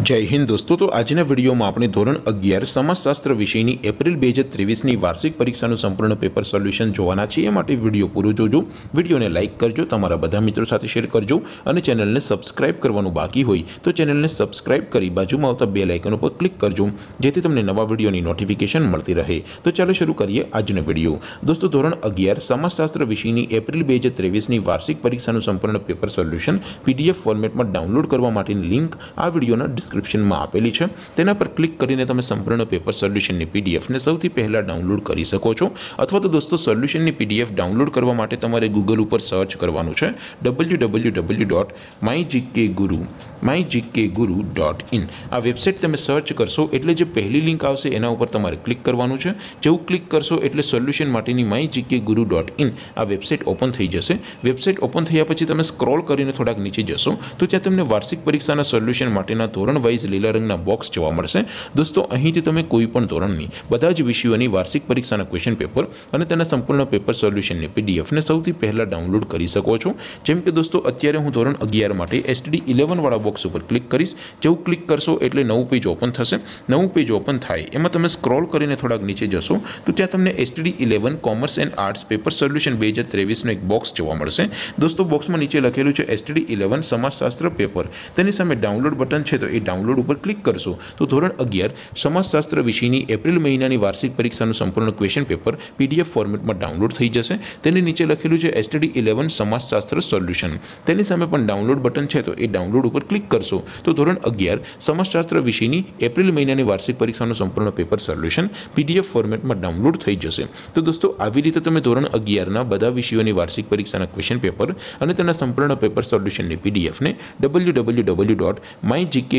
જય હિન્દ દોસ્તો તો આજના વિડીયોમાં આપણે ધોરણ અગિયાર સમાજશાસ્ત્ર વિષયની એપ્રિલ બે હજાર ત્રેવીસની વાર્ષિક પરીક્ષાનું સંપૂર્ણ પેપર સોલ્યુશન જોવાના છીએ એ માટે વિડીયો પૂરો જોજો વિડીયોને લાઇક કરજો તમારા બધા મિત્રો સાથે શેર કરજો અને ચેનલને સબસ્ક્રાઇબ કરવાનું બાકી હોય તો ચેનલને સબસ્ક્રાઇબ કરી બાજુમાં આવતા બે લાઇકન ઉપર ક્લિક કરજો જેથી તમને નવા વિડીયોની નોટિફિકેશન મળતી રહે તો ચાલો શરૂ કરીએ આજનો વિડીયો દોસ્તો ધોરણ અગિયાર સમાજશાસ્ત્ર વિષયની એપ્રિલ બે હજાર ત્રેવીસની વાર્ષિક પરીક્ષાનું સંપૂર્ણ પેપર સોલ્યુશન પીડીએફ ફોર્મેટમાં ડાઉનલોડ કરવા માટેની લિંક આ વિડીયોના ડિસ્ક્રિપ્શનમાં આપેલી છે. તેના પર ક્લિક કરીને તમે સંપૂર્ણ પેપર સોલ્યુશનની પીડીએફને સૌથી પહેલાં ડાઉનલોડ કરી શકો છો. અથવા તો દોસ્તો સોલ્યુશનની પીડીએફ ડાઉનલોડ કરવા માટે તમારે ગૂગલ ઉપર સર્ચ કરવાનું છે. W W W dot my GK guru my GK guru dot in આ વેબસાઇટ તમે સર્ચ કરશો એટલે જે પહેલી લિંક આવશે એના ઉપર તમારે ક્લિક કરવાનું છે. જેવું ક્લિક કરશો એટલે સોલ્યુશન માટેની my GK guru dot in આ વેબસાઇટ ઓપન થઈ જશે. વેબસાઇટ ઓપન થયા પછી તમે સ્ક્રોલ કરીને થોડાક નીચે જશો તો ત્યાં તમને વાર્ષિક પરીક્ષાના સોલ્યુશન માટેના ધોરણ વાઇઝ લીલા રંગના બોક્સ જોવા મળશે દોસ્તો અહીંથી તમે કોઈ પણ ધોરણની બધા જ વિષયોની વાર્ષિક પરીક્ષાના ક્વેશ્ચન પેપર અને તેના સંપૂર્ણ પેપર સોલ્યુશનની પીડીએફને સૌથી પહેલાં ડાઉનલોડ કરી શકો છો જેમ કે દોસ્તો અત્યારે હું ધોરણ અગિયાર માટે એસટીડી ઇલેવનવાળા બોક્સ ઉપર ક્લિક કરીશ જેવું ક્લિક કરશો એટલે નવું પેજ ઓપન થશે નવું પેજ ઓપન થાય એમાં તમે સ્ક્રોલ કરીને થોડાક નીચે જશો તો ત્યાં તમને STD eleven commerce and arts paper solution બે હજાર ત્રેવીસનો એક બોક્સ જોવા મળશે દોસ્તો બોક્સમાં નીચે લખેલું છે એસટીડી ઇલેવન સમાજશાસ્ત્ર પેપર તેની સામે ડાઉનલોડ બટન છે તો એ ડાઉનલોડ ઉપર ક્લિક કરશો તો ધોરણ અગિયાર સમાજશાસ્ત્ર વિષયની એપ્રિલ મહિનાની વાર્ષિક પરીક્ષાનું સંપૂર્ણ ક્વેશ્ચન પેપર પીડીએફ ફોર્મેટમાં ડાઉનલોડ થઈ જશે તેની નીચે લખેલું છે એસટીડી ઇલેવન સમાજશાસ્ત્ર સોલ્યુશન તેની સામે પણ ડાઉનલોડ બટન છે તો એ ડાઉનલોડ ઉપર ક્લિક કરશો તો ધોરણ અગિયાર સમાજશાસ્ત્ર વિષયની એપ્રિલ મહિનાની વાર્ષિક પરીક્ષાનું સંપૂર્ણ પેપર સોલ્યુશન પીડીએફ ફોર્મેટમાં ડાઉનલોડ થઈ જશે તો દોસ્તો આવી રીતે તમે ધોરણ અગિયારના બધા વિષયોની વાર્ષિક પરીક્ષાના ક્વેશ્ચન પેપર અને તેના સંપૂર્ણ પેપર સોલ્યુશનની પીડીએફને W W W dot my GK